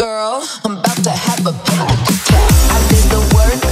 Girl, I'm about to have a panic attack. I did the work.